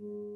Mm-hmm.